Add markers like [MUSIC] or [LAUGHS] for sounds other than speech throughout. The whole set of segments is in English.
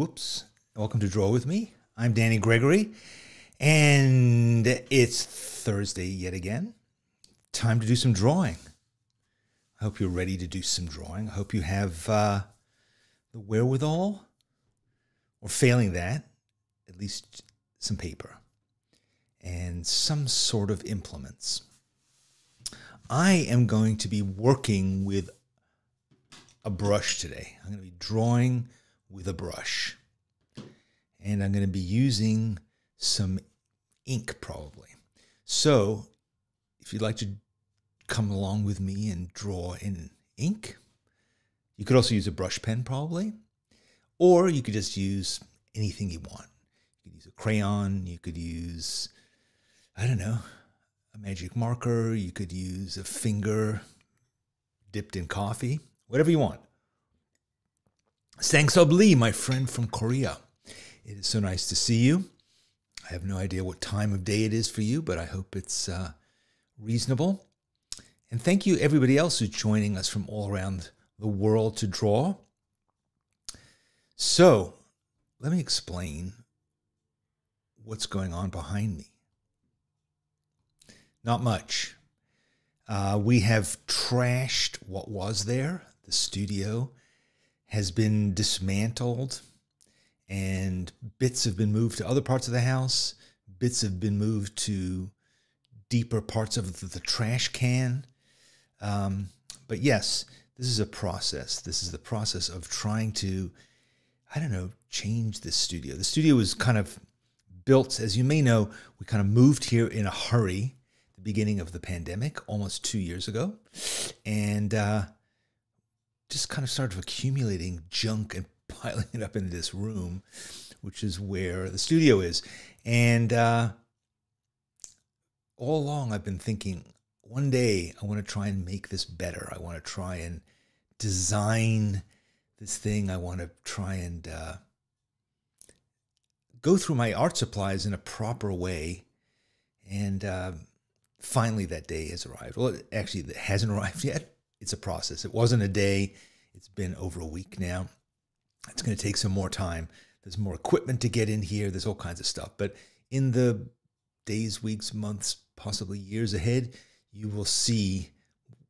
whoops, welcome to Draw with me. I'm Danny Gregory, and it's Thursday yet again. Time to do some drawing. I hope you're ready to do some drawing. I hope you have uh, the wherewithal, or failing that, at least some paper and some sort of implements. I am going to be working with a brush today. I'm going to be drawing with a brush. And I'm going to be using some ink probably. So if you'd like to come along with me and draw in ink, you could also use a brush pen probably, or you could just use anything you want. You could use a crayon, you could use, I don't know, a magic marker, you could use a finger dipped in coffee whatever you want. Sangsob Lee, my friend from Korea. It is so nice to see you. I have no idea what time of day it is for you, but I hope it's uh, reasonable. And thank you, everybody else who's joining us from all around the world to draw. So, let me explain what's going on behind me. Not much. Uh, we have trashed what was there the studio has been dismantled and bits have been moved to other parts of the house. Bits have been moved to deeper parts of the, trash can. Um, but yes, this is a process. This is the process of trying to, I don't know, change the studio. The studio was kind of built, as you may know, we kind of moved here in a hurry, the beginning of the pandemic, almost two years ago. And uh, just kind of started accumulating junk and [LAUGHS] piling it up into this room, which is where the studio is. And uh, all along, I've been thinking one day I want to try and make this better. I want to try and design this thing. I want to try and uh, go through my art supplies in a proper way. And uh, finally, that day has arrived. Well, actually, it hasn't [LAUGHS] arrived yet it's a process. It wasn't a day. It's been over a week now. It's going to take some more time. There's more equipment to get in here. There's all kinds of stuff. But in the days, weeks, months, possibly years ahead, you will see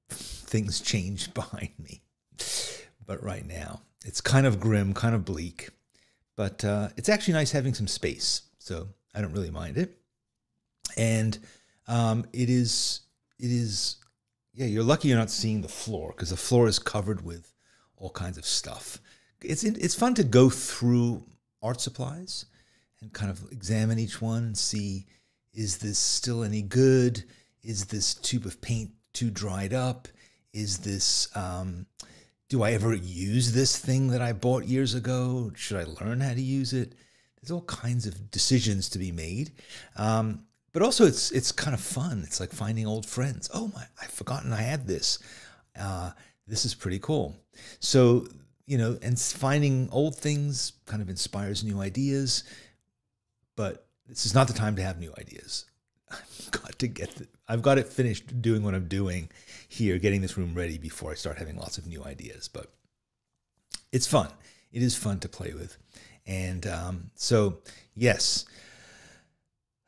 things change [LAUGHS] behind me. But right now, it's kind of grim, kind of bleak. But uh, it's actually nice having some space. So I don't really mind it. And um, it is it is yeah, you're lucky you're not seeing the floor because the floor is covered with all kinds of stuff. It's it's fun to go through art supplies and kind of examine each one and see is this still any good? Is this tube of paint too dried up? Is this um, do I ever use this thing that I bought years ago? Should I learn how to use it? There's all kinds of decisions to be made. Um, but also it's it's kind of fun. It's like finding old friends. Oh my, I've forgotten I had this. Uh, this is pretty cool. So you know, and finding old things kind of inspires new ideas. But this is not the time to have new ideas. [LAUGHS] I've got to get the, I've got it finished doing what I'm doing here, getting this room ready before I start having lots of new ideas. But it's fun. It is fun to play with, and um, so yes.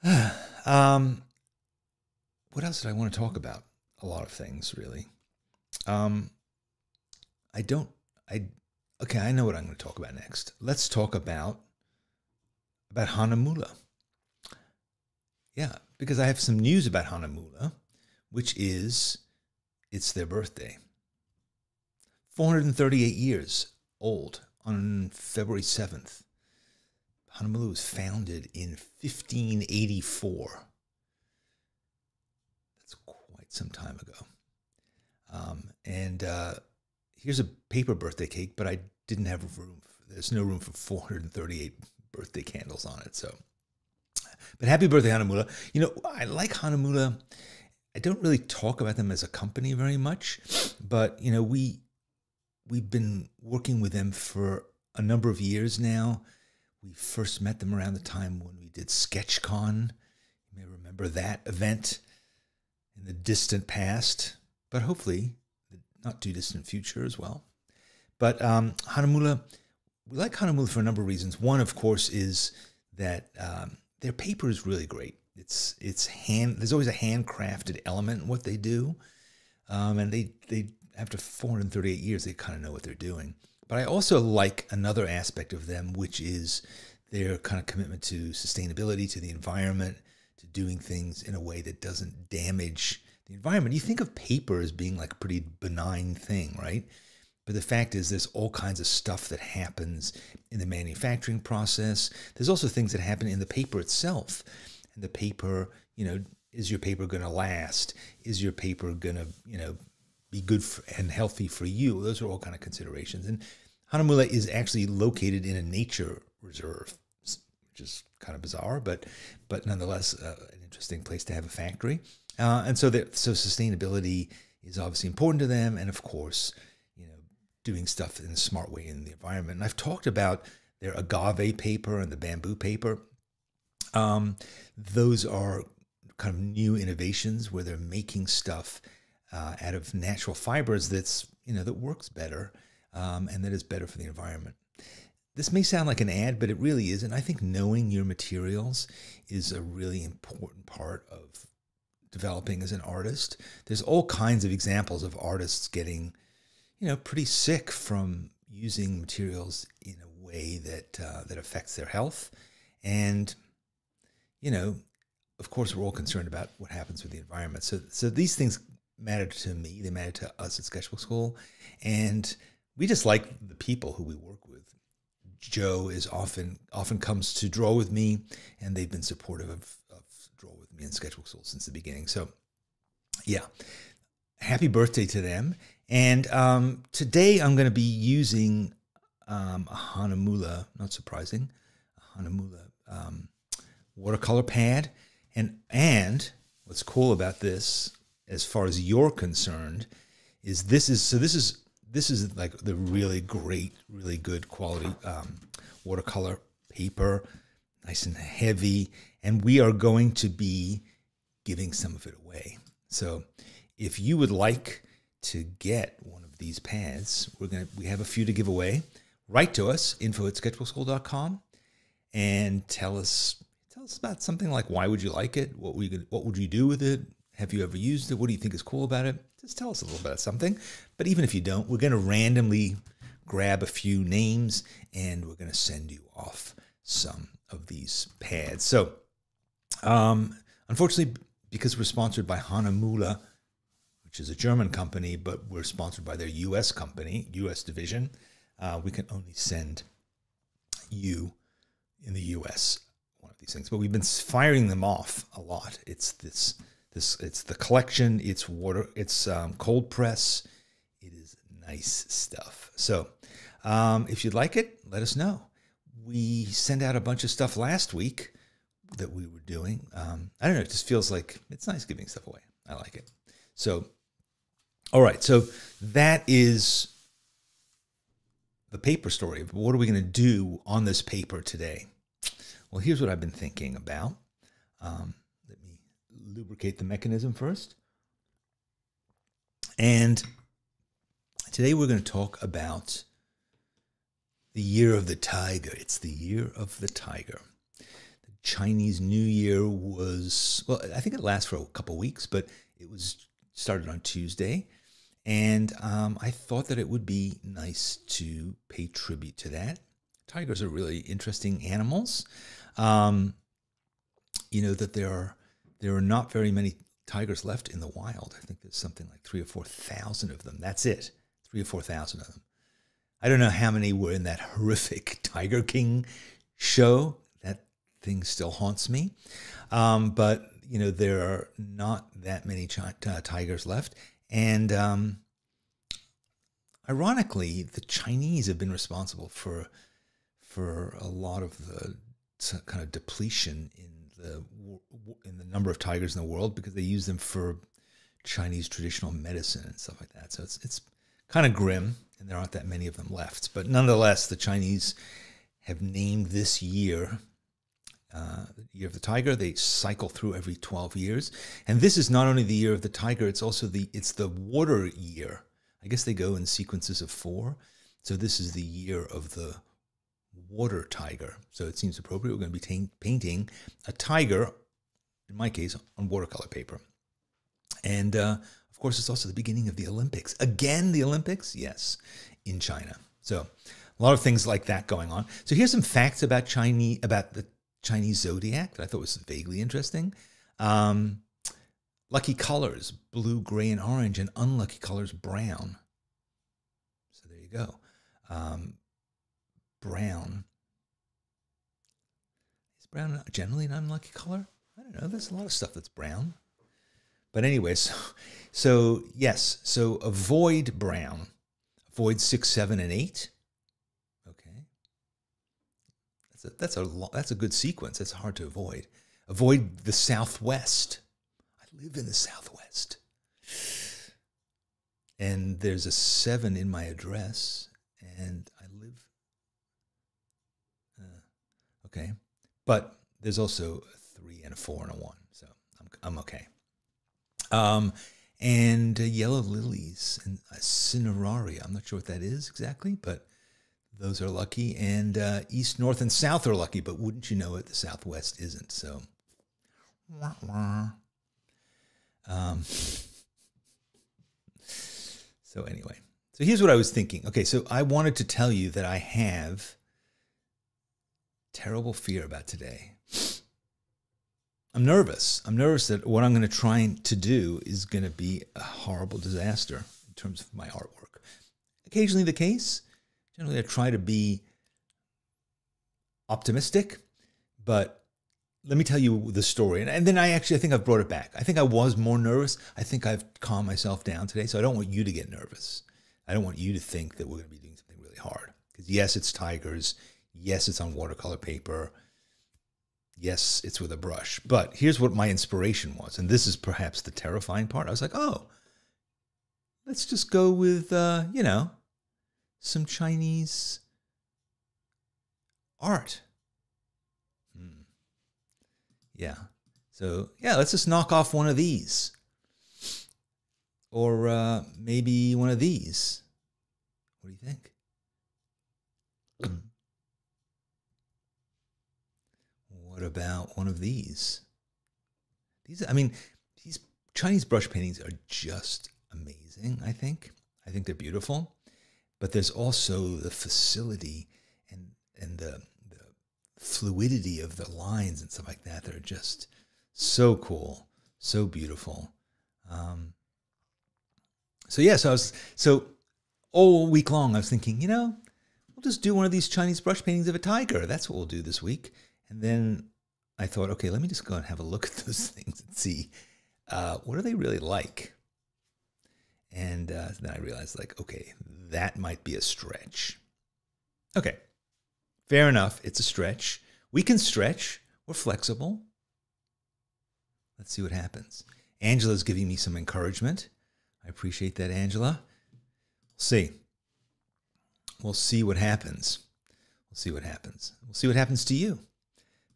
[SIGHS] um, what else did I want to talk about? A lot of things, really. Um, I don't. I okay. I know what I'm going to talk about next. Let's talk about about Hahnemühle. Yeah, because I have some news about Hahnemühle, which is it's their birthday. 438 years old on February 7th. Hahnemühle was founded in 1584. That's quite some time ago. Um, and uh, here's a paper birthday cake, but I didn't have room. For, There's no room for 438 birthday candles on it. So, but happy birthday, Hahnemühle. You know, I like Hahnemühle. I don't really talk about them as a company very much, but you know, we we've been working with them for a number of years now. We first met them around the time when we did SketchCon. You may remember that event in the distant past, but hopefully the not too distant future as well. But um, Hahnemühle, we like Hahnemühle for a number of reasons. One, of course, is that um, their paper is really great. It's it's hand. There's always a handcrafted element in what they do, um, and they they after 438 years they kind of know what they're doing. But I also like another aspect of them, which is their kind of commitment to sustainability, to the environment, to doing things in a way that doesn't damage the environment. You think of paper as being like a pretty benign thing, right? But the fact is, there's all kinds of stuff that happens in the manufacturing process. There's also things that happen in the paper itself. And the paper, you know, is your paper going to last? Is your paper going to, you know, be good for, and healthy for you? Those are all kind of considerations. And Hahnemühle is actually located in a nature reserve, which is kind of bizarre, but but nonetheless uh, an interesting place to have a factory. Uh, and so that so sustainability is obviously important to them, and of course, you know, doing stuff in a smart way in the environment. And I've talked about their agave paper and the bamboo paper. Um, those are kind of new innovations where they're making stuff uh, out of natural fibers that's you know that works better um, and that is better for the environment. This may sound like an ad, but it really isn't. I think knowing your materials is a really important part of developing as an artist. There's all kinds of examples of artists getting, you know, pretty sick from using materials in a way that uh, that affects their health, and you know, of course, we're all concerned about what happens with the environment. So, so these things matter to me. They matter to us at Sketchbook Skool, and we just like the people who we work with. Joe is often often comes to draw with me, and they've been supportive of, of draw with me in Sketchbook Skool since the beginning. So, yeah, happy birthday to them. And um, today I'm going to be using um, a Hahnemühle, not surprising, a Hahnemühle um, watercolor pad. And and what's cool about this, as far as you're concerned, is this is so this is this is like the really great, really good quality um, watercolor paper, nice and heavy, and we are going to be giving some of it away. So if you would like to get one of these pads, we're gonna we have a few to give away. Write to us, info at sketchbookskool.com, and tell us tell us about something like why would you like it? What would you, what would you do with it? Have you ever used it? What do you think is cool about it? Just tell us a little bit of something. But even if you don't, we're going to randomly grab a few names and we're going to send you off some of these pads. So, um, unfortunately, because we're sponsored by Hahnemühle, which is a German company, but we're sponsored by their U.S. company, U.S. division, uh, we can only send you in the U.S. one of these things. But we've been firing them off a lot. It's this this it's the collection. It's water. It's um, cold press. Nice stuff. So um, if you'd like it, let us know. We sent out a bunch of stuff last week that we were doing. Um, I don't know. It just feels like it's nice giving stuff away. I like it. So, all right. So that is the paper story. What are we going to do on this paper today? Well, here's what I've been thinking about. Um, let me lubricate the mechanism first. And today we're going to talk about the year of the tiger. It's the year of the tiger. The Chinese New Year was, well, I think it lasts for a couple weeks, but it was started on Tuesday. And um, I thought that it would be nice to pay tribute to that. Tigers are really interesting animals. Um, you know, that there are there are not very many tigers left in the wild. I think there's something like three or 4,000 of them. That's it. Three or 4,000 of them. I don't know how many were in that [LAUGHS] horrific Tiger King show. That thing still haunts me. Um, but, you know, there are not that many uh, tigers left. And um, ironically, the Chinese have been responsible for, for a lot of the kind of depletion in the in the number of tigers in the world because they use them for Chinese traditional medicine and stuff like that. So it's it's kind of grim, and there aren't that many of them left. But nonetheless, the Chinese have named this year uh, the year of the tiger. They cycle through every 12 years, and this is not only the year of the tiger; it's also the it's the water year. I guess they go in sequences of four. So this is the year of the water tiger. So it seems appropriate. We're going to be painting a tiger, in my case, on watercolor paper. And uh, course, it's also the beginning of the Olympics. Again, the Olympics? Yes, in China. So a lot of things like that going on. So here's some facts about Chinese about the Chinese zodiac that I thought was vaguely interesting. Um, lucky colors: blue, gray, and orange, and unlucky colors: brown. So there you go. Um, brown. Is brown generally an unlucky color? I don't know. There's a lot of stuff that's brown. But anyway, [LAUGHS] so, so yes, so avoid brown. Avoid six, seven, and eight. Okay. That's a that's a that's a good sequence. That's hard to avoid. Avoid the southwest. I live in the southwest. And there's a seven in my address, and I live. Uh, okay, but there's also a three and a four and a one, so I'm I'm okay. Um, and uh, yellow lilies and cineraria. I'm not sure what that is exactly, but those are lucky. And uh, east, north, and south are lucky, but wouldn't you know it, the southwest isn't. So. Um, so anyway, so here's what I was thinking. Okay, so I wanted to tell you that I have terrible fear about today. I'm nervous. I'm nervous that what I'm going to try to do is going to be a horrible disaster in terms of my artwork. Occasionally the case. Generally, I try to be optimistic, but let me tell you the story. And, and then I actually, I think I've brought it back. I think I was more nervous. I think I've calmed myself down today. So I don't want you to get nervous. I don't want you to think that we're going to be doing something really hard. Because yes, it's tigers. Yes, it's on watercolor paper yes, it's with a brush. But here's what my inspiration was, and this is perhaps the terrifying part. I was like, oh, let's just go with, uh, you know, some Chinese art. Hmm. Yeah. So, yeah, let's just knock off one of these. Or uh, maybe one of these. What do you think? About one of these? These, I mean, these Chinese brush paintings are just amazing, I think. I think they're beautiful. But there's also the facility and, and the, the fluidity of the lines and stuff like that that are just so cool, so beautiful. Um, so, yeah, so I was, so all week long, I was thinking, you know, we'll just do one of these Chinese brush paintings of a tiger. That's what we'll do this week. And then I thought, okay, let me just go and have a look at those [LAUGHS] things and see uh, what are they really like. And uh, then I realized, like, okay, that might be a stretch. Okay, fair enough. It's a stretch. We can stretch. We're flexible. Let's see what happens. Angela's giving me some encouragement. I appreciate that, Angela. We'll see. We'll see what happens. We'll see what happens. We'll see what happens to you.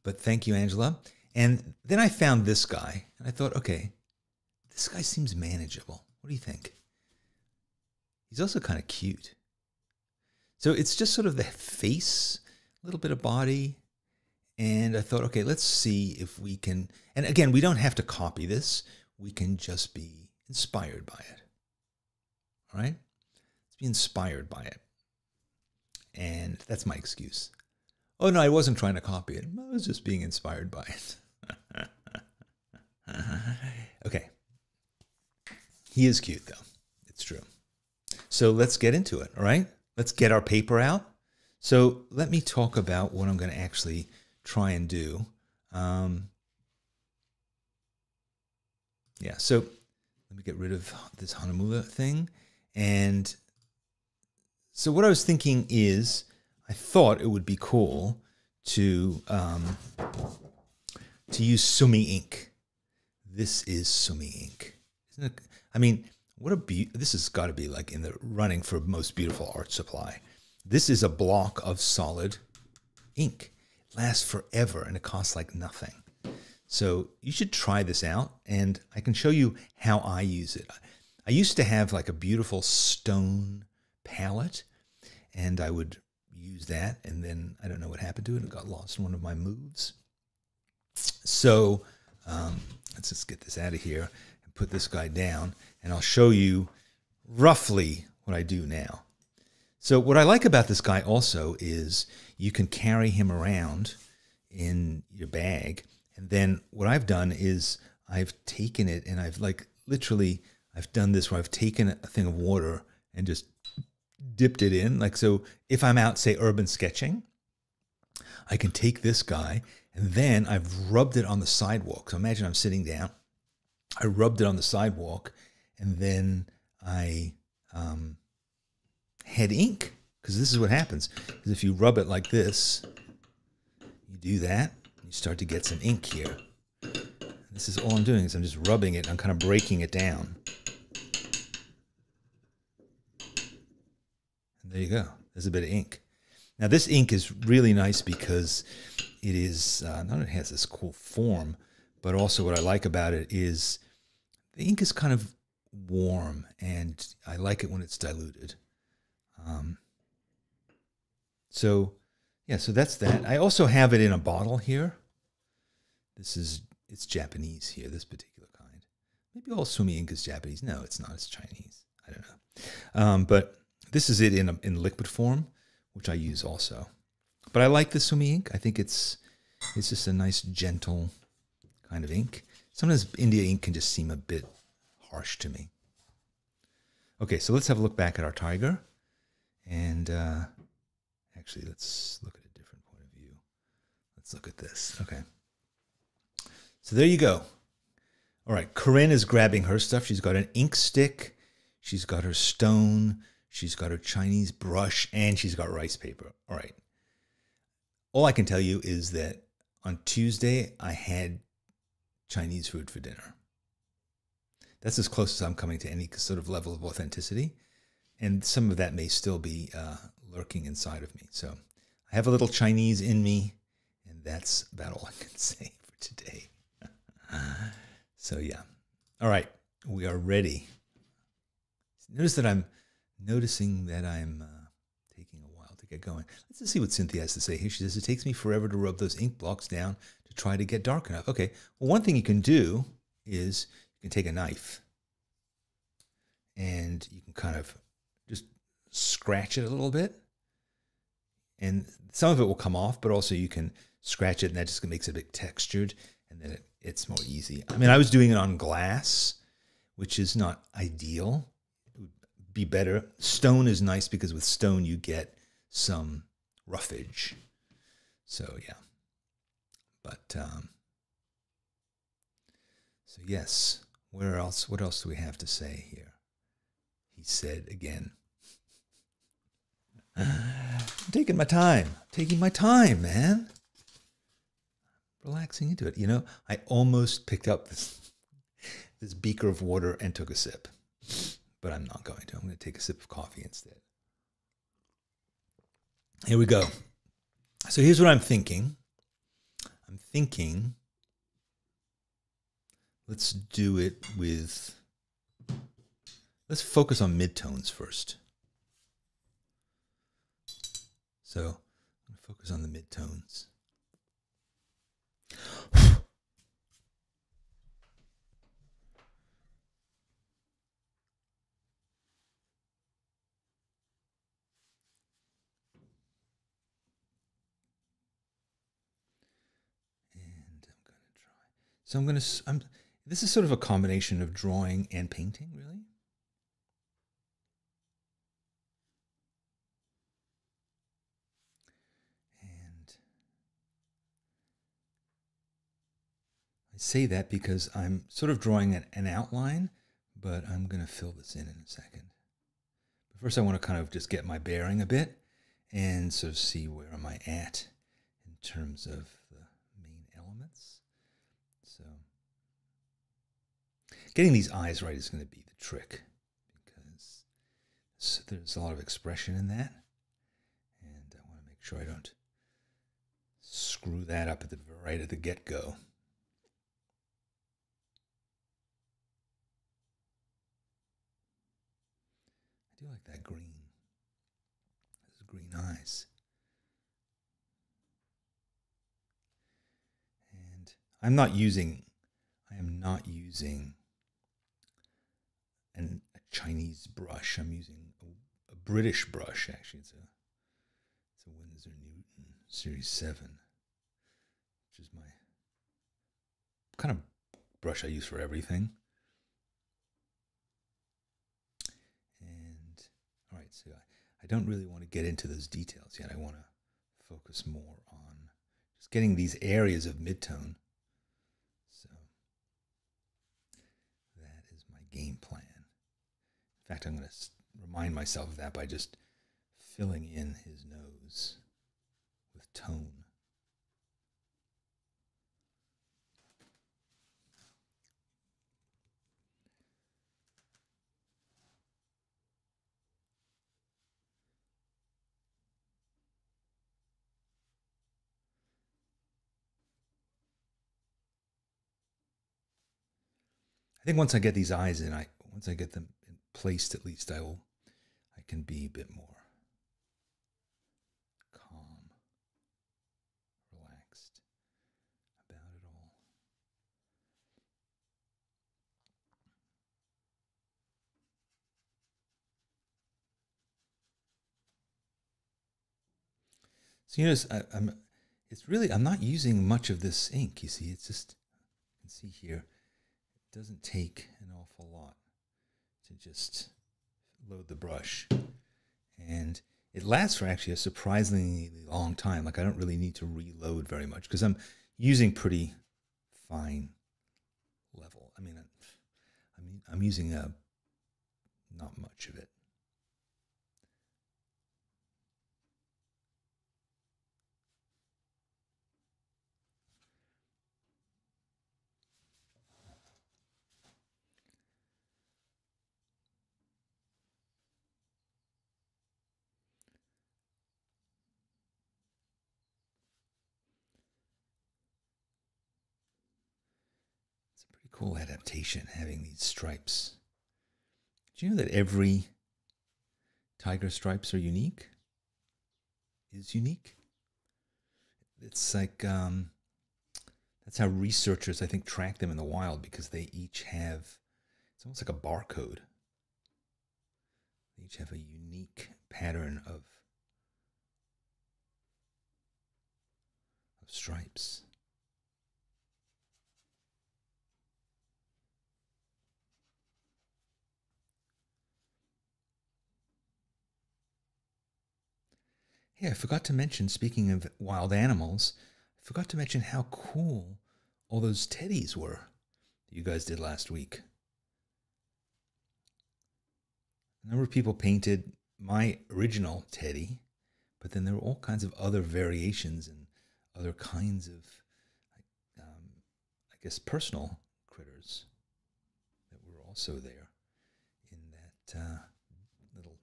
But thank you, Angela. And then I found this guy, and I thought, okay, this guy seems manageable. What do you think? He's also kind of cute. So it's just sort of the face, a little bit of body. And I thought, okay, let's see if we can. And again, we don't have to copy this, we can just be inspired by it. All right? Let's be inspired by it. And that's my excuse. Oh no, I wasn't trying to copy it. I was just being inspired by it. [LAUGHS] okay. He is cute though. It's true. So let's get into it, all right? Let's get our paper out. So let me talk about what I'm going to actually try and do. Um, yeah, so let me get rid of this Hahnemühle thing. And so what I was thinking is I thought it would be cool to um, to use Sumi ink. This is Sumi ink. Isn't it? I mean, what a be this has got to be like in the running for most beautiful art supply. This is a block of solid ink. It lasts forever and it costs like nothing. So you should try this out and I can show you how I use it. I used to have like a beautiful stone palette and I would use that, and then I don't know what happened to it. It got lost in one of my moves. So um, let's just get this out of here and put this guy down, and I'll show you roughly what I do now. So what I like about this guy also is you can carry him around in your bag. And then what I've done is I've taken it and I've like literally I've done this where I've taken a thing of water and just dipped it in. Like so if I'm out, say urban sketching, I can take this guy and then I've rubbed it on the sidewalk. So imagine I'm sitting down. I rubbed it on the sidewalk and then I um, had ink because this is what happens. Because if you rub it like this, you do that, you start to get some ink here. This is all I'm doing is I'm just rubbing it. I'm kind of breaking it down. And there you go. There's a bit of ink. Now this ink is really nice because it is uh, not only has this cool form, but also what I like about it is the ink is kind of warm, and I like it when it's diluted. Um, so, yeah, so that's that. I also have it in a bottle here. This is it's Japanese here, this particular kind. Maybe all sumi ink is Japanese. No, it's not. It's Chinese. I don't know. Um, but this is it in a, in liquid form, which I use also. But I like the sumi ink. I think it's it's just a nice, gentle kind of ink. Sometimes India ink can just seem a bit harsh to me. Okay, so let's have a look back at our tiger. And uh, actually, let's look at a different point of view. Let's look at this. Okay. So there you go. All right, Corinne is grabbing her stuff. She's got an ink stick. She's got her stone. She's got her Chinese brush, and she's got rice paper. All right. All I can tell you is that on Tuesday, I had Chinese food for dinner. That's as close as I'm coming to any sort of level of authenticity. And some of that may still be uh, lurking inside of me. So I have a little Chinese in me, and that's about all I can [LAUGHS] say for today. [LAUGHS] so yeah. All right, we are ready. Notice that I'm noticing that I'm uh, taking a while to get going. Let's just see what Cynthia has to say here. She says, it takes me forever to rub those ink blocks down to try to get dark enough. Okay, well, one thing you can do is you can take a knife and you can kind of just scratch it a little bit. And some of it will come off, but also you can scratch it and that just makes it a bit textured and then it, it's more easy. I mean, I was doing it on glass, which is not ideal. Be better. Stone is nice because with stone you get some roughage. So yeah. But um, so yes, where else? What else do we have to say here? He said again. I'm taking my time, taking my time, man relaxing into it. You know, I almost picked up this this beaker of water and took a sip, but I'm not going to. I'm going to take a sip of coffee instead. Here we go. So here's what I'm thinking. I'm thinking let's do it with let's focus on midtones first. So I'm going to focus on the midtones. So I'm going to, I'm, this is sort of a combination of drawing and painting, really. And I say that because I'm sort of drawing an, an outline, but I'm going to fill this in in a second. But first I want to kind of just get my bearing a bit and sort of see where am I at in terms of Getting these eyes right is going to be the trick because there's a lot of expression in that. And I want to make sure I don't screw that up at the right at the get go. I do like that green. This green eyes. And I'm not using, I am not using Chinese brush. I'm using a, a British brush, actually. It's a, it's a Winsor Newton Series 7, which is my kind of brush I use for everything. And all right, so I, I don't really want to get into those details yet. I want to focus more on just getting these areas of midtone. So that is my game plan. In fact, I'm going to remind myself of that by just filling in his nose with tone. I think once I get these eyes in, I once I get them placed, at least I will, I can be a bit more calm, relaxed about it all. So you notice I, I'm, it's really I'm not using much of this ink. You see, it's just you can see here it doesn't take an awful lot to just load the brush. And it lasts for actually a surprisingly long time. Like I don't really need to reload very much because I'm using pretty fine level. I mean, I mean, I'm using a not much of it. Cool adaptation having these stripes. Do you know that every tiger stripes are unique? Is unique? It's like um, that's how researchers I think track them in the wild because they each have it's almost like a barcode. They each have a unique pattern of of stripes. Hey, I forgot to mention, speaking of wild animals, I forgot to mention how cool all those teddies were that you guys did last week. A number of people painted my original teddy, but then there were all kinds of other variations and other kinds of, um, I guess, personal critters that were also there in that uh, little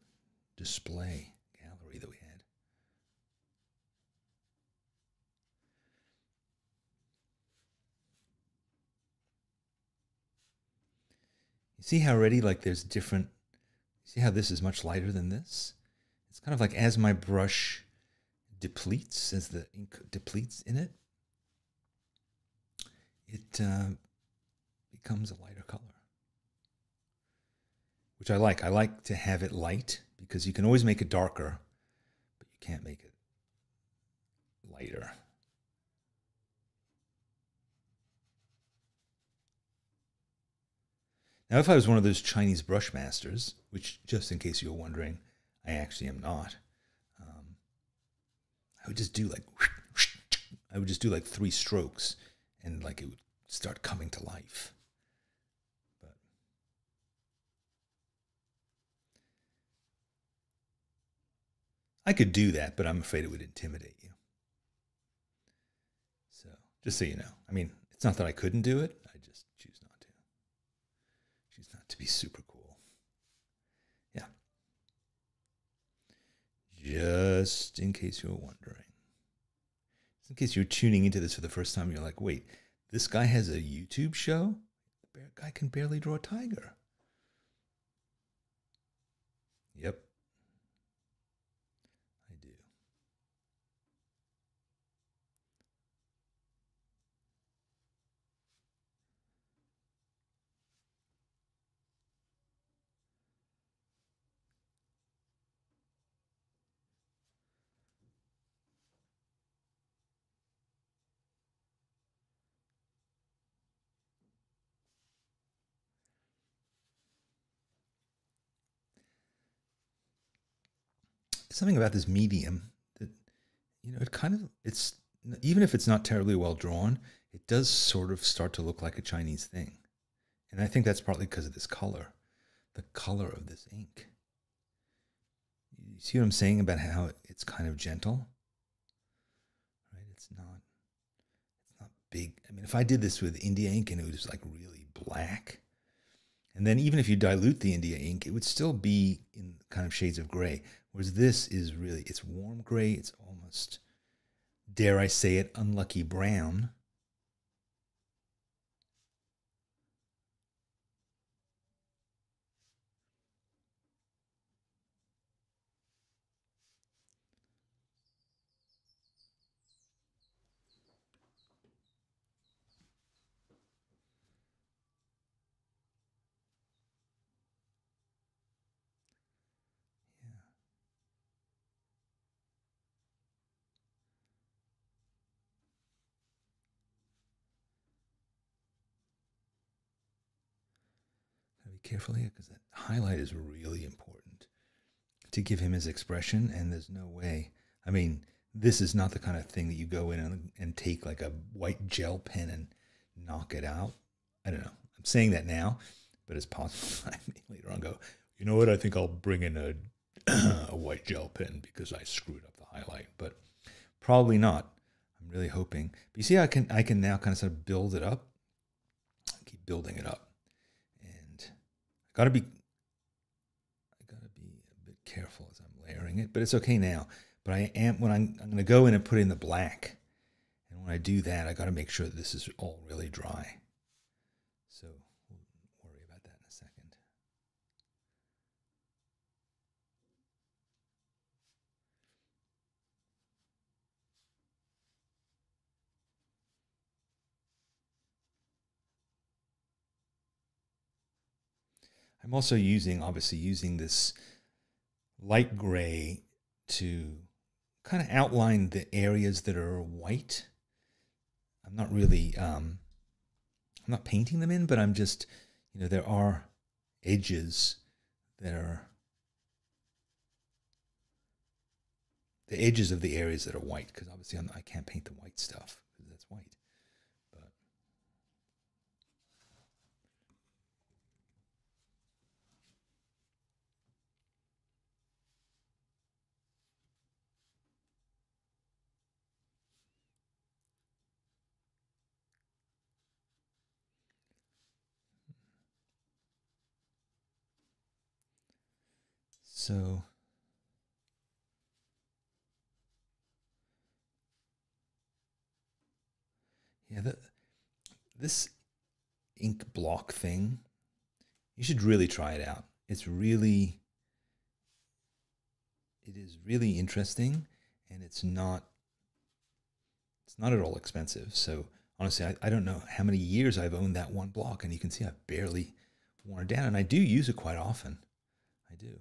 display gallery that we had. See how already like there's different see how this is much lighter than this? It's kind of like as my brush depletes as the ink depletes in it it uh, becomes a lighter color. Which i like. I like to have it light because you can always make it darker but you can't make it lighter Now, if I was one of those Chinese brush masters, which, just in case you were wondering, I actually am not, um, I would just do like, I would just do like three strokes and like it would start coming to life. But I could do that, but I'm afraid it would intimidate you. So, just so you know, I mean, it's not that I couldn't do it. To be super cool. Yeah. Just in case you were wondering. Just in case you're tuning into this for the first time, you're like, wait, this guy has a YouTube show? The guy can barely draw a tiger. Yep. I do. Something about this medium that you know it kind of it's even if it's not terribly well drawn, it does sort of start to look like a Chinese thing. And I think that's partly because of this color, the color of this ink. You see what I'm saying about how it's kind of gentle? Right? It's not it's not big. I mean, if I did this with India ink and it was like really black, and then even if you dilute the India ink, it would still be in kind of shades of gray. Whereas this is really, it's warm gray. It's almost, dare I say it, unlucky brown. Careful here because that highlight is really important to give him his expression. And there's no way. I mean, this is not the kind of thing that you go in and, and take like a white gel pen and knock it out. I don't know. I'm saying that now, but it's possible [LAUGHS] I may later on go, you know what? I think I'll bring in a, [CLEARS THROAT] a white gel pen because I screwed up the highlight, but probably not. I'm really hoping. But you see, I can I can now kind of sort of build it up. Keep building it up. Got to be, I got to be a bit careful as I'm layering it, but it's okay now. But I am when I'm, I'm going to go in and put in the black, and when I do that, I got to make sure that this is all really dry. So we'll worry about that in a second. I'm also using, obviously, using this light gray to kind of outline the areas that are white. I'm not really, um, I'm not painting them in, but I'm just, you know, there are edges that are the edges of the areas that are white because obviously I'm, I can not paint the white stuff because that's white. So yeah, the, this ink block thing, you should really try it out. It's really, it is really interesting, and it's not, it's not at all expensive. So honestly, I, I don't know how many years I've owned that one block, and you can see I've barely worn it down, and I do use it quite often. I do.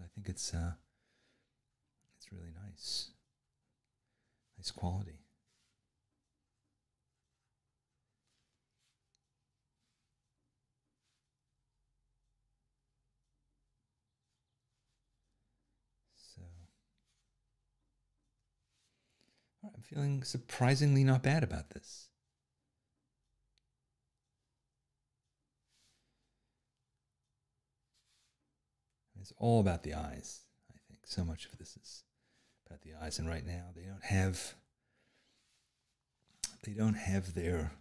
I think it's uh, it's really nice, nice quality. So, I'm feeling surprisingly not bad about this. It's all about the eyes. I think so much of this is about the eyes, and right now they don't have they don't have their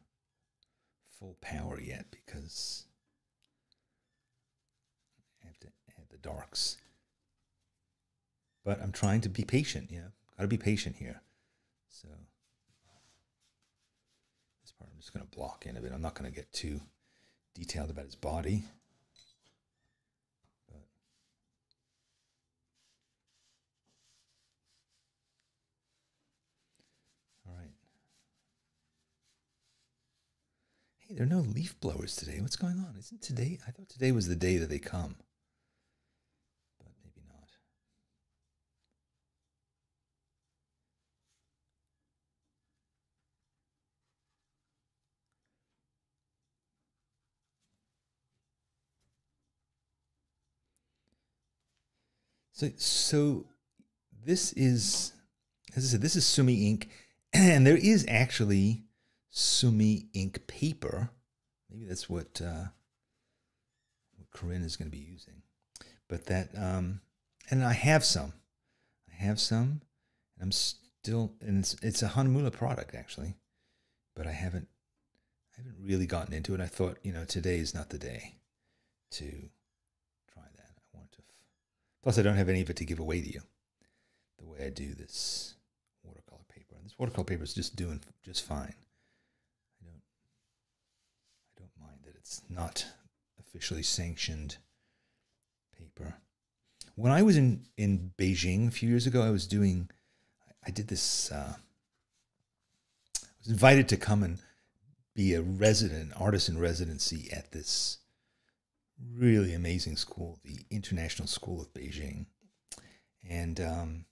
full power yet because I have to add the darks. But I'm trying to be patient. You know, got to be patient here. So this part I'm just to block in a bit. I'm not to get too detailed about his body. Hey, there are no leaf blowers today. What's going on? Isn't today? I thought today was the day that they come. But maybe not. So, so this is, as I said, this is Sumi ink, [CLEARS THROAT] and there is actually Sumi ink paper. Maybe that's what uh, what Corinne is going to be using. But that, um, and I have some. I have some. And I'm still, and it's, it's a Hahnemühle product actually, but I haven't, I haven't really gotten into it. I thought, you know, today is not the day to try that. I want to, plus I don't have any of it to give away to you the way I do this watercolor paper. And this watercolor paper is just doing just fine. I don't, I don't mind that it's not officially sanctioned paper. When I was in, in Beijing a few years ago, I was doing, I did this, uh, I was invited to come and be a resident, artist in residency at this really amazing school, the International School of Beijing. And um,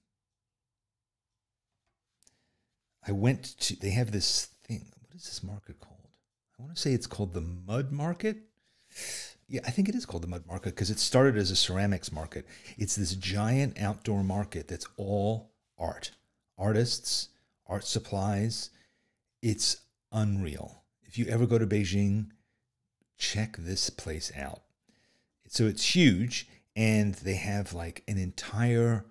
I went to, they have this thing. What is this market called? I want to say it's called the Mud Market. Yeah, I think it is called the Mud Market because it started as a ceramics market. It's this giant outdoor market that's all art, artists, art supplies. It's unreal. If you ever go to Beijing, check this place out. So it's huge, and they have like an entire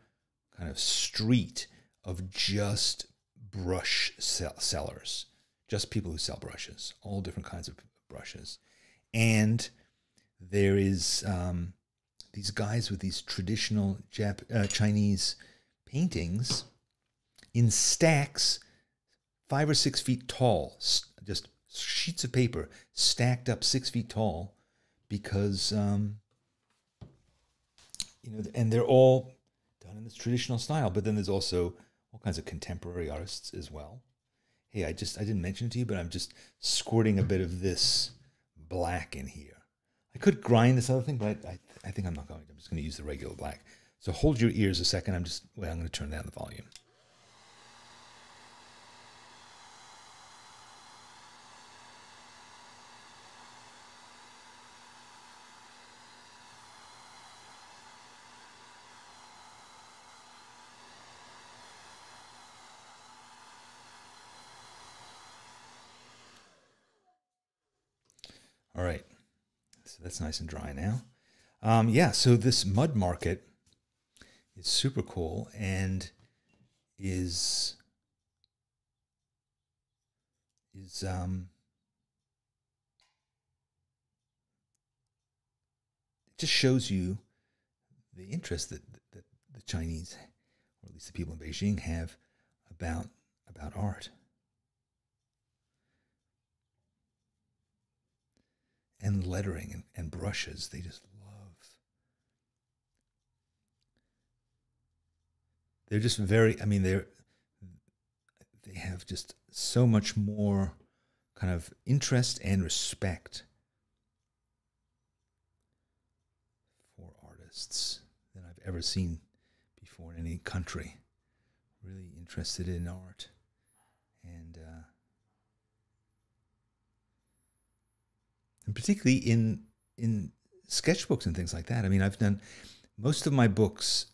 kind of street of just brush sellers, just people who sell brushes, all different kinds of brushes. And there is um, these guys with these traditional Jap- uh, Chinese paintings in stacks, five or six feet tall, just sheets of paper stacked up six feet tall, because um, you know, and they're all done in this traditional style. But then there's also all kinds of contemporary artists as well. Hey, I just I didn't mention it to you, but I'm just squirting a bit of this black in here. I could grind this other thing, but I, I think I'm not going to. I'm just going to use the regular black. So hold your ears a second. I'm just, well, I'm going to turn down the volume. All right. So that's nice and dry now. Um, yeah, so this mud market is super cool and is is um it just shows you the interest that, that the Chinese, or at least the people in Beijing, have about about art. And lettering and, and brushes. They just love. They're just very, I mean, they're, they have just so much more kind of interest and respect for artists than I've ever seen before in any country. Really interested in art. And, uh, and particularly in in sketchbooks and things like that. I mean, I've done most of my books.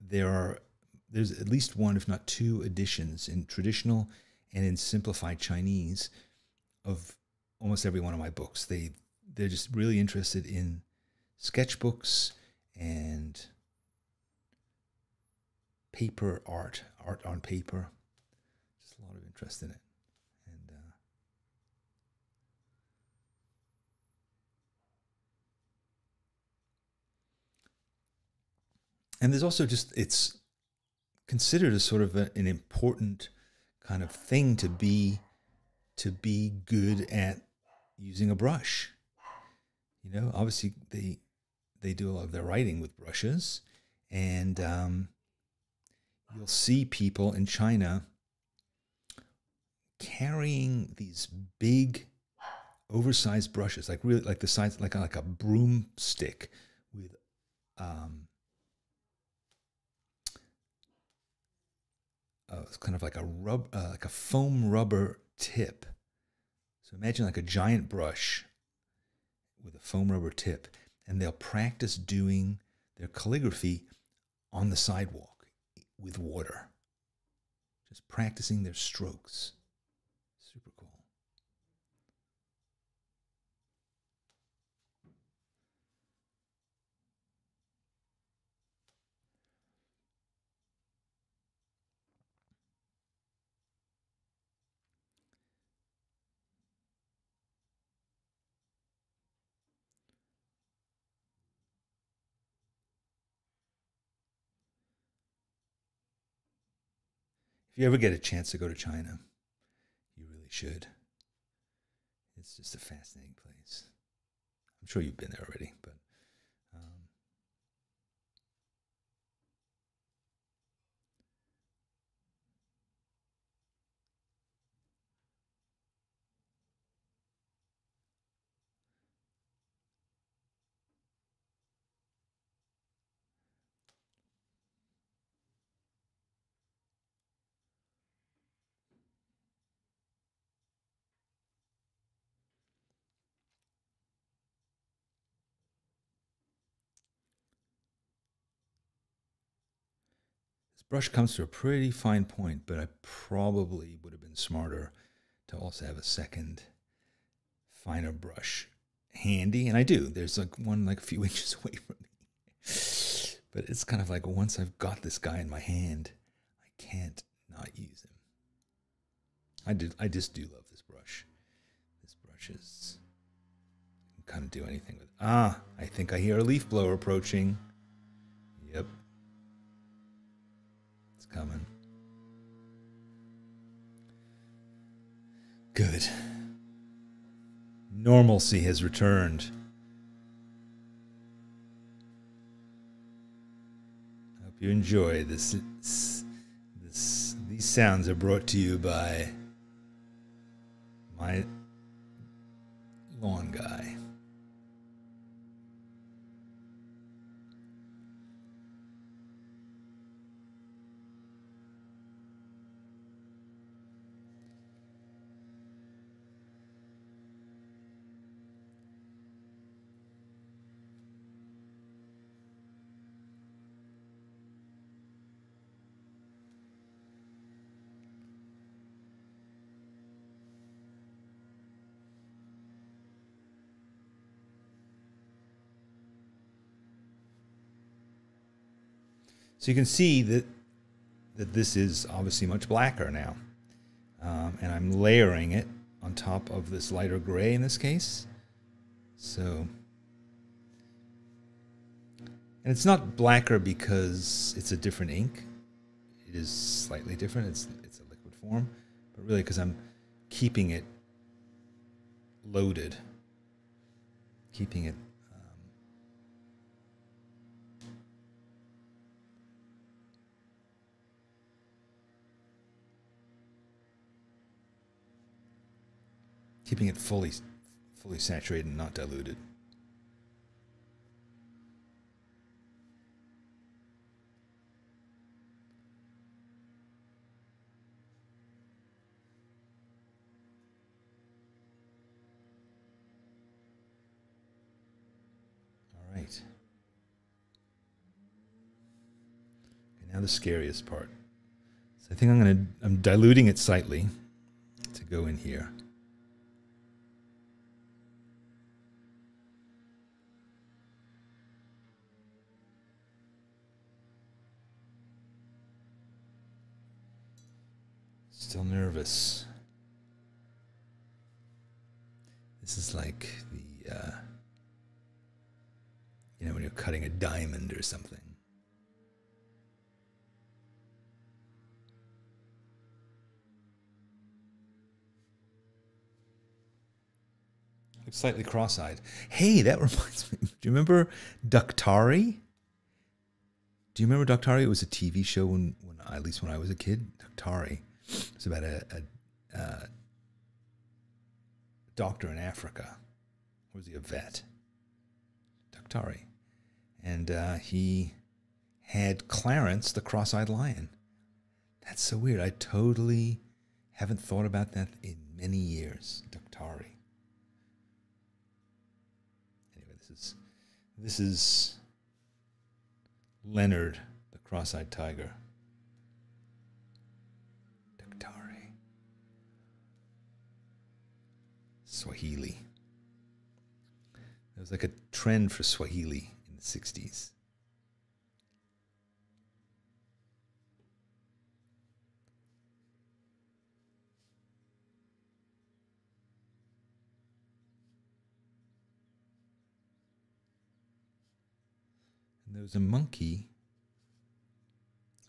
There are there's at least one, if not two, editions in traditional and in simplified Chinese of almost every one of my books. They they're just really interested in sketchbooks and paper art, art on paper. Just a lot of interest in it. And there's also just it's considered as sort of a, an important kind of thing to be to be good at using a brush. You know obviously they they do a lot of their writing with brushes. And um, you'll see people in china carrying these big oversized brushes like really like the size like like a broomstick with um, uh, kind of like a rub, uh, like a foam rubber tip. So imagine like a giant brush with a foam rubber tip, and they'll practice doing their calligraphy on the sidewalk with water, just practicing their strokes. Super cool. If you ever get a chance to go to China, you really should. It's just a fascinating place. I'm sure you've been there already, but brush comes to a pretty fine point, but I probably would have been smarter to also have a second finer brush handy. And I do. There's like one like a few [LAUGHS] inches away from me. But it's kind of like once I've got this guy in my hand, I can't not use him. I did I just do love this brush. This brush is kind of do anything with Ah, I think I hear a leaf blower approaching. Yep. Coming. Good. Normalcy has returned. Hope you enjoy. This, this. These sounds are brought to you by my lawn guy. So you can see that that this is obviously much blacker now. Um, and I'm layering it on top of this lighter gray in this case. So, and it's not blacker because it's a different ink. It is slightly different. It's it's a liquid form, but really because I'm keeping it loaded, keeping it keeping it fully fully saturated and not diluted. All right. Okay, now the scariest part. So I think I'm gonna I'm diluting it slightly to go in here. Still nervous. This is like the, uh, you know, when you're cutting a diamond or something. Looks slightly cross-eyed. Hey, that [LAUGHS] reminds me. Do you remember Daktari? Do you remember Daktari? It was a TV show when, when at least when I was a kid. Daktari. It's about a, a, a doctor in Africa. Was he a vet? Daktari. And uh, he had Clarence, the cross eyed lion. That's so weird. I totally haven't thought about that in many years. Daktari. Anyway, this is this is Leonard, the cross eyed tiger. Swahili. There was like a trend for Swahili in the 60s. And there was a monkey.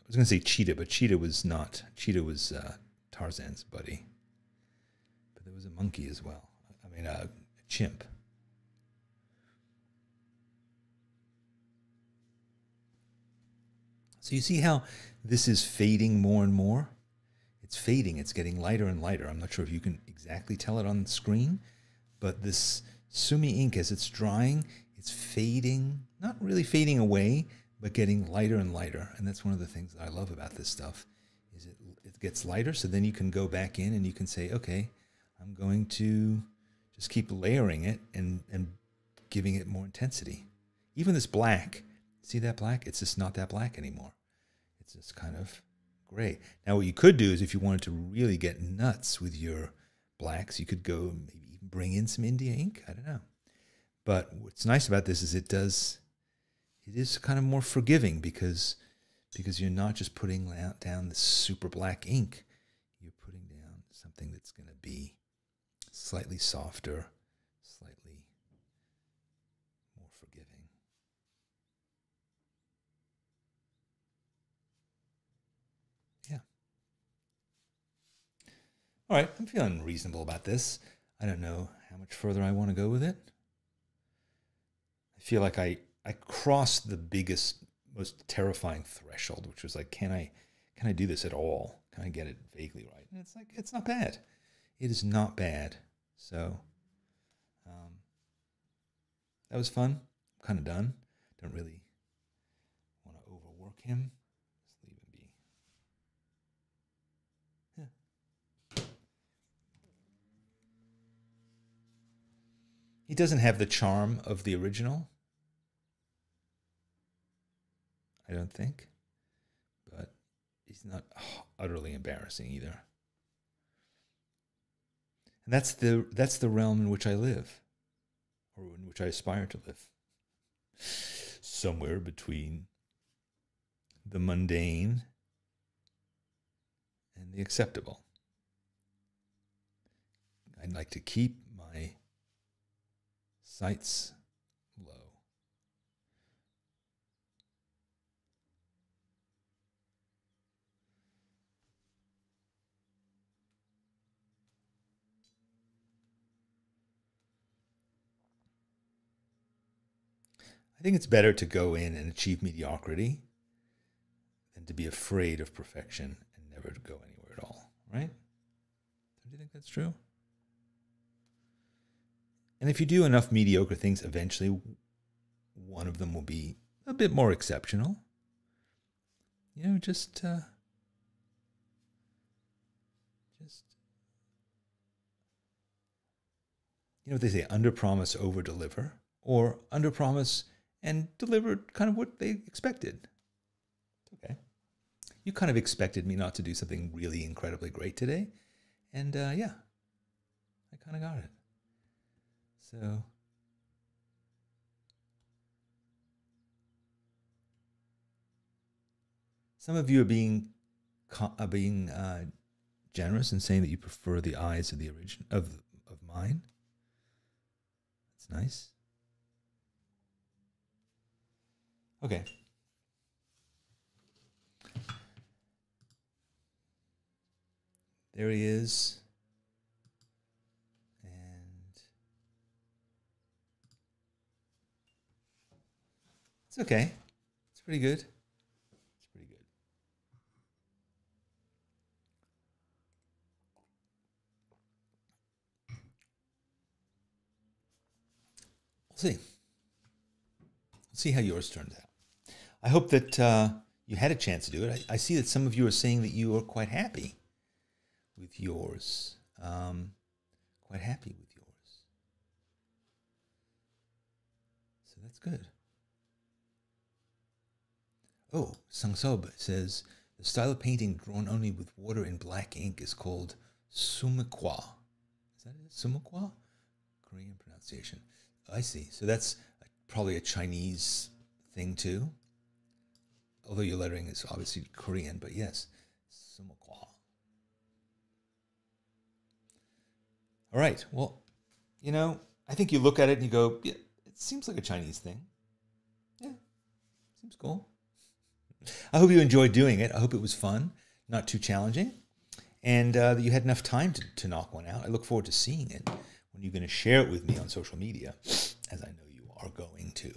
I was going to say cheetah, but cheetah was not. Cheetah was uh, Tarzan's buddy. But there was a monkey as well. Mean, a chimp. So you see how this is fading more and more? It's fading, it's getting lighter and lighter. I'm not sure if you can exactly tell it on the screen, but this Sumi ink, as it's drying, it's fading, not really fading away, but getting lighter and lighter. And that's one of the things that I love about this stuff is it, it gets lighter. So then you can go back in and you can say, okay, I'm going to just keep layering it and, and giving it more intensity. Even this black, see that black? It's just not that black anymore. It's just kind of gray. Now, what you could do is if you wanted to really get nuts with your blacks, you could go maybe even bring in some India ink. I don't know. But what's nice about this is it does, it is kind of more forgiving because because you're not just putting down the super black ink. You're putting down something that's going to be slightly softer, slightly more forgiving. Yeah. All right, I'm feeling reasonable about this. I don't know how much further I want to go with it. I feel like I I crossed the biggest, most terrifying threshold, which was like, can I can I do this at all? Can I get it vaguely right? And it's like it's not bad. It is not bad. So um, that was fun. I'm kind of done. Don't really want to overwork him. Just leave him be. Yeah. He doesn't have the charm of the original. I don't think. But he's not utterly embarrassing either. And that's the that's the realm in which I live, or in which I aspire to live. Somewhere between the mundane and the acceptable. I'd like to keep my sights I think it's better to go in and achieve mediocrity than to be afraid of perfection and never to go anywhere at all, right? Don't you think that's true? And if you do enough mediocre things, eventually one of them will be a bit more exceptional. You know, just uh, just you know what they say, under promise, over deliver, or under promise and delivered kind of what they expected. Okay. You kind of expected me not to do something really incredibly great today. And uh, yeah, I kind of got it. So. Some of you are being are being uh, generous and saying that you prefer the eyes of the origin of of mine. That's nice. Okay. There he is. And it's okay. It's pretty good. It's pretty good. We'll see. We'll see how yours turns out. I hope that uh, you had a chance to do it. I, I, see that some of you are saying that you are quite happy with yours. Um, quite happy with yours. So that's good. Oh, Sangsob says the style of painting drawn only with water and black ink is called sumikwa. Is that it? Sumikwa? Korean pronunciation. I see. So that's probably a Chinese thing too. Although your lettering is obviously Korean, but yes, Sumokwa. All right. Well, you know, I think you look at it and you go, yeah, it seems like a Chinese thing. Yeah, seems cool. I hope you enjoyed doing it. I hope it was fun, not too challenging, and uh, that you had enough time to, to knock one out. I look forward to seeing it when you're going to share it with me on social media, as I know you are going to.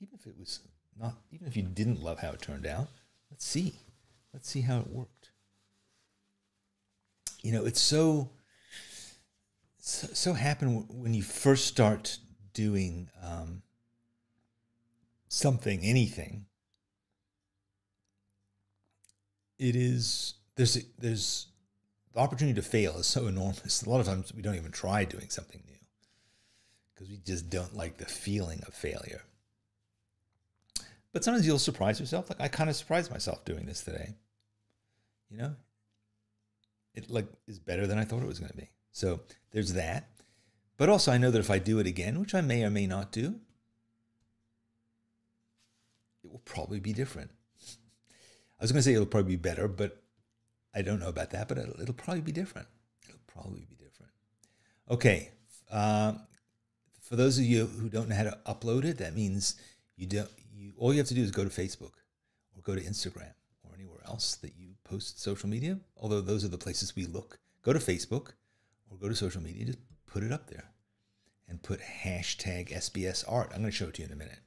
Even if it was not, even if you didn't love how it turned out, let's see. Let's see how it worked. You know, it's so so, so happen when you first start doing um, something, anything. It is there's there's the opportunity to fail is so enormous. A lot of times we don't even try doing something new because we just don't like the feeling of failure. But sometimes you'll surprise yourself. Like I kind of surprised myself doing this today. You know, it like is better than I thought it was going to be. So there's that. But also, I know that if I do it again, which I may or may not do, it will probably be different. I was going to say it'll probably be better, but I don't know about that. But it'll, it'll probably be different. It'll probably be different. Okay. Uh, for those of you who don't know how to upload it, that means you don't. All you have to do is go to Facebook or go to Instagram or anywhere else that you post social media. Although those are the places we look. Go to Facebook or go to social media, just put it up there and put hashtag SBS art. I'm going to show it to you in a minute.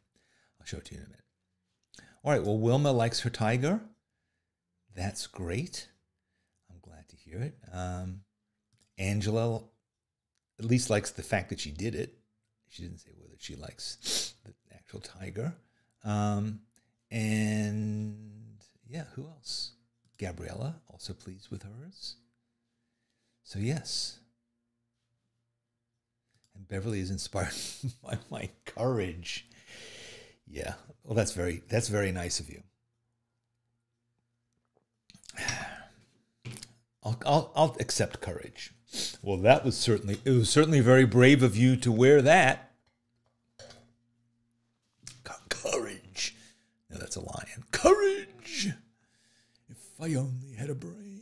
I'll show it to you in a minute. All right, well, Wilma likes her tiger. That's great. I'm glad to hear it. Um, Angela at least likes the fact that she did it. She didn't say whether she likes the actual tiger. Um, and yeah, who else? Gabriella, also pleased with hers. So, yes, and Beverly is inspired [LAUGHS] by my courage. Yeah. Well, that's very that's very nice of you. [SIGHS] I'll, I'll, I'll accept courage. Well, that was certainly it was certainly very brave of you to wear that. Courage. No, that's a lion. Courage. If I only had a brain.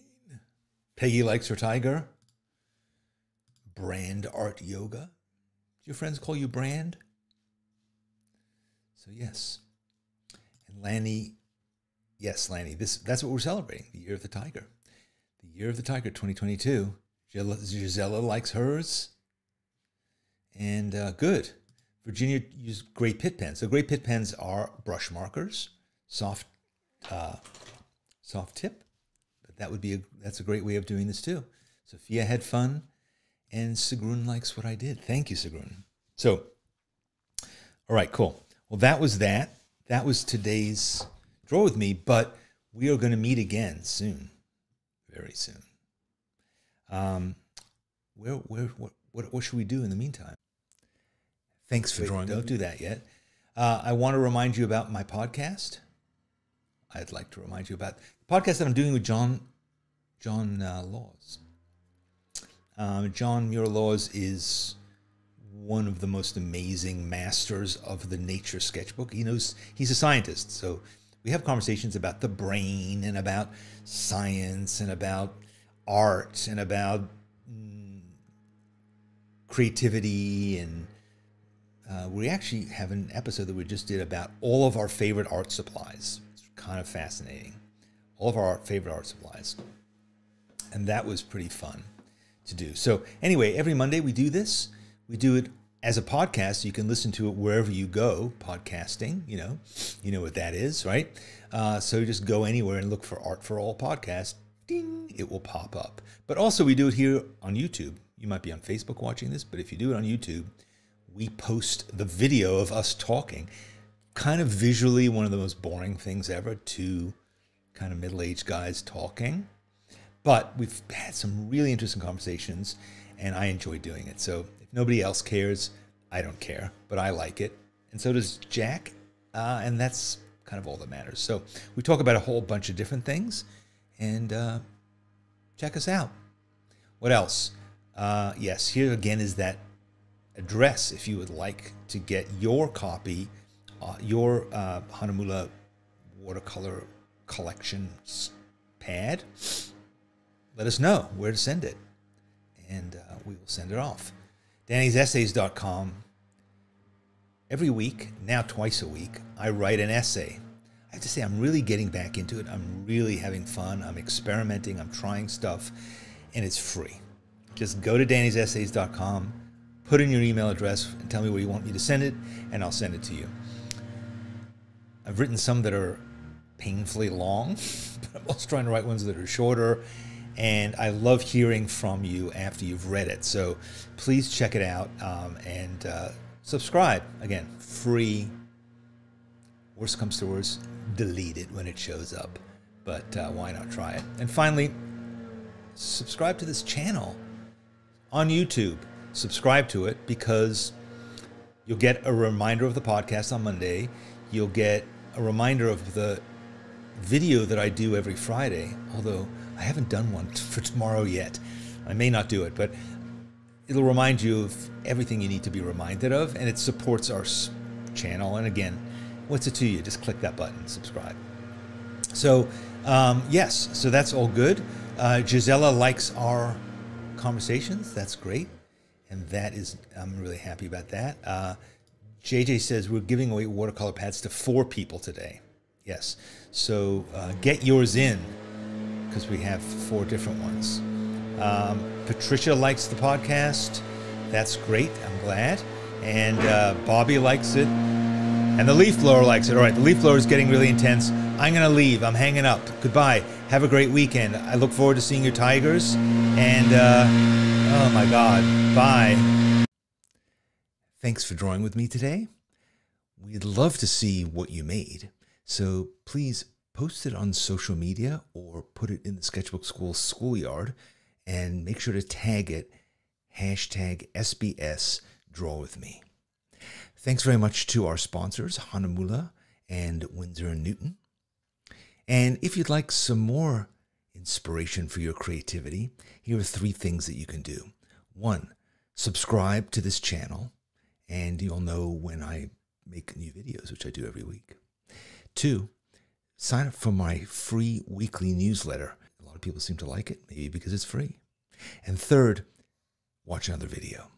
Peggy likes her tiger. Brand art yoga Do your friends call you Brand? So yes. And Lanny, yes, Lanny, this that's what we're celebrating, the year of the tiger. The year of the tiger 2022. Gisela likes hers. And uh, good. Virginia used gray Pitt pens. So gray Pitt pens are brush markers, soft, uh, soft tip. But that would be a, that's a great way of doing this too. Sophia had fun. And Sigrun likes what I did. Thank you, Sigrun. So, all right, cool. Well, that was that. That was today's draw with me, but we are going to meet again soon, very soon. Um, where, where, what, what, what should we do in the meantime? Thanks for Wait, drawing. Don't do that yet. Uh, I want to remind you about my podcast. I'd like to remind you about the podcast that I'm doing with John John uh, Laws. Um, John Muir Laws is one of the most amazing masters of the nature sketchbook. He knows he's a scientist, so we have conversations about the brain and about science and about art and about mm, creativity and uh, we actually have an episode that we just did about all of our favorite art supplies. Kind of fascinating. All of our favorite art supplies. And that was pretty fun to do. So anyway, every Monday we do this. We do it as a podcast. You can listen to it wherever you go. Podcasting, you know, you know what that is, right? Uh, so just go anywhere and look for Art for All podcast. Ding, it will pop up. But also we do it here on YouTube. You might be on Facebook watching this, but if you do it on YouTube, we post the video of us talking. Kind of visually one of the most boring things ever. Two kind of middle-aged guys talking but we've had some really interesting conversations, and I enjoy doing it. So if nobody else cares, I don't care, but I like it, and so does Jack, uh, and that's kind of all that matters. So we talk about a whole bunch of different things, and uh, check us out. What else? Uh, yes, here again is that address if you would like to get your copy, uh, your uh, Hahnemühle watercolor collection pad. Let us know where to send it, and uh, we will send it off. dannysessays.com. Every week, now twice a week, I write an essay. I have to say, I'm really getting back into it. I'm really having fun. I'm experimenting. I'm trying stuff, and it's free. Just go to dannysessays.com, put in your email address, and tell me where you want me to send it, and I'll send it to you. I've written some that are painfully long, [LAUGHS] but I'm also trying to write ones that are shorter. And I love hearing from you after you've read it. So please check it out um, and uh, subscribe. Again, free. Worst comes to worst, delete it when it shows up. But uh, why not try it? And finally, subscribe to this channel on YouTube. Subscribe to it because you'll get a reminder of the podcast on Monday. You'll get a reminder of the video that I do every Friday, although I haven't done one [LAUGHS] for tomorrow yet. I may not do it, but it'll remind you of everything you need to be reminded of, and it supports our channel. And again, what's it to you? Just click that button, subscribe. So, um, yes, so that's all good. Uh, Gisela likes our conversations. That's great. And that is, I'm really happy about that. Uh, JJ says we're giving away watercolor pads to four people today. Yes. So uh, get yours in because we have four different ones. Um, Patricia likes the podcast. That's great. I'm glad. And uh, Bobby likes it. And the leaf blower likes it. All right, the leaf blower is getting really intense. I'm going to leave. I'm hanging up. Goodbye. Have a great weekend. I look forward to seeing your Tigers. And, uh, oh my God. Bye. Thanks for drawing with me today. We'd love to see what you made. So please post it on social media or put it in the Sketchbook Skool schoolyard and make sure to tag it hashtag SBS Draw With Me. Thanks very much to our sponsors, Hahnemühle and Winsor & Newton. And if you'd like some more inspiration for your creativity, here are three things that you can do. One, subscribe to this channel, and you'll know when I make new videos, which I do every week. Two, sign up for my free weekly newsletter. A lot of people seem to like it, maybe because it's free. And third, watch another video.